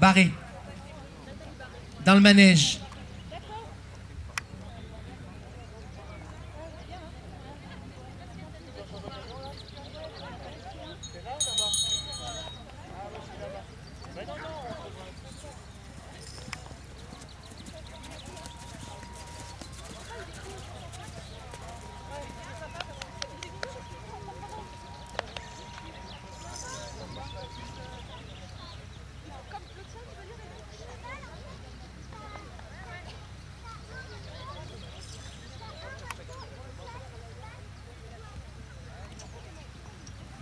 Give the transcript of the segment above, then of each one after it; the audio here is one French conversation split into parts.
Barré. Dans le manège.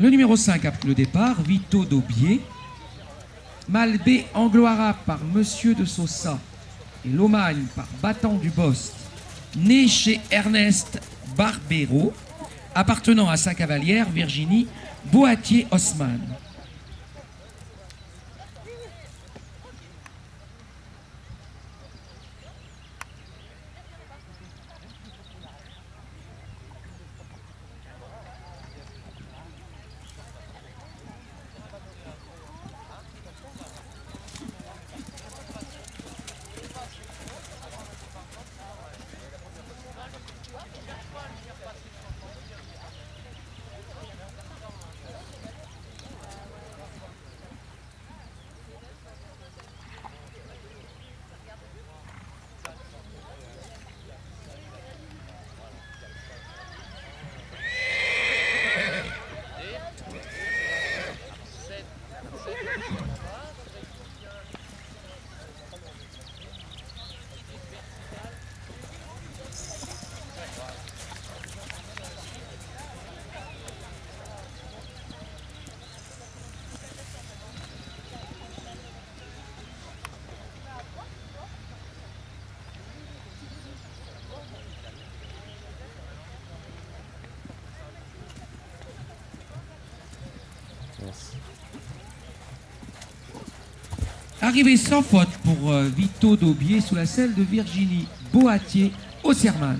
Le numéro 5 a pris le départ, Vito Daubier. Malbé Angloara par Monsieur de Sosa et Lomagne par Battant du Bost, né chez Ernest Barbero, appartenant à sa cavalière Virginie Boatier-Haussmann. Arrivé sans faute pour euh, Vito Daubier sous la selle de Virginie Boatier au Serman.